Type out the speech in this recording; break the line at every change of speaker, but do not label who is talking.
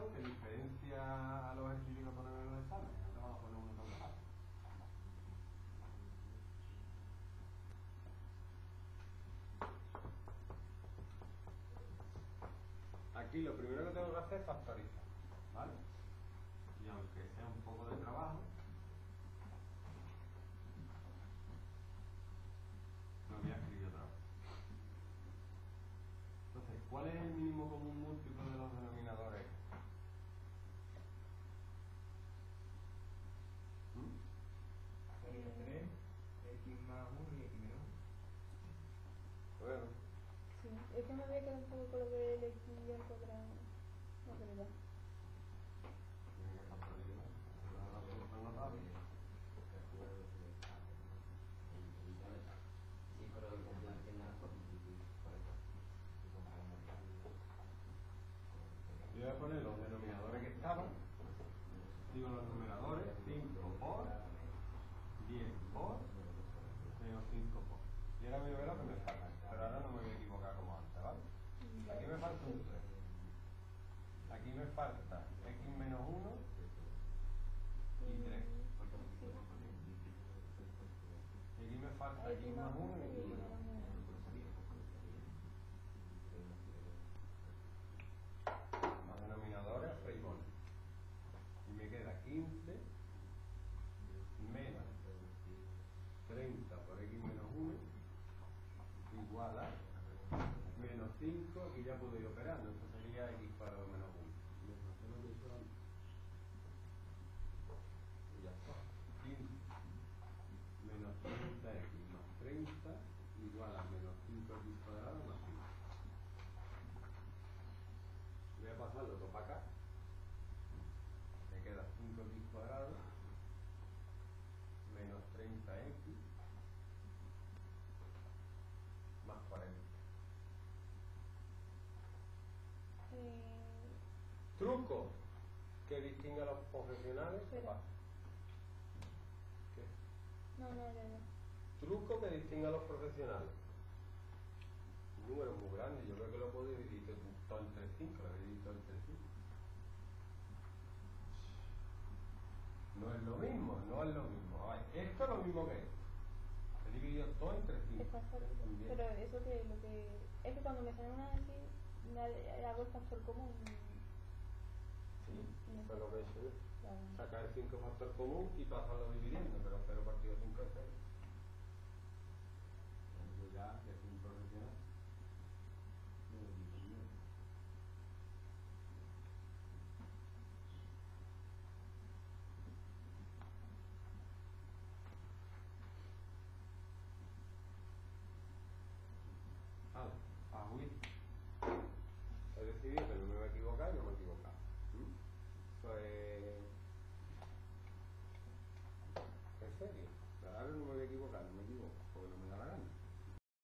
ejercicio que diferencia a los ejercicios que ponemos en los exámenes. No vamos a poner uno sobre otro. Aquí lo primero que tengo que hacer es factorizar, ¿vale? Y aunque sea un poco de trabajo, lo voy a escribir otra vez. Entonces, ¿cuál es el mínimo común múltiplo de los denominadores? ¿Mm?
Tiene que tener x más 1 y x menos
Bueno,
Sí, es que me había quedado un poco con lo del x al cuadrado. No, pero
una forma.
Yo voy a poner los denominadores que estaban. Digo los numeradores, 5 por 10 por menos 5 por. Y ahora voy a ver lo que me falta. Pero ahora no me voy a equivocar como antes, ¿vale? Aquí me falta un 3. Aquí me falta x menos 1 y 3. Y aquí me falta x más 1 y x menos 1. Más denominadores, freibol. Y me queda 15 menos 30 por x menos 1 igual a menos 5, aquí ya puedo ir operando, esto sería x cuadrado menos 1. Y ya está. 15 menos 30x más 30 igual a menos 5x cuadrado más 5. Voy a pasarlo todo para acá. Me queda 5x cuadrado menos 30x más 40.
Eh,
Truco que distingue a los profesionales. ¿Qué?
no, no, ya, ya.
Truco que distingue a los profesionales. Un número muy grande, yo creo que lo puedo dividir todo entre 5, lo he dividido entre 5. No es lo mismo, no es lo mismo. Esto es lo mismo que esto. He dividido todo entre 5.
Es factor- Pero eso que lo que. Es que cuando me sale una así, me hago el factor común.
Sí, eso es lo que he hecho yo. Sacar el 5 factor común y pasarlo dividiendo, pero 0 partido 5 es 0. Yo ya 30. I don't know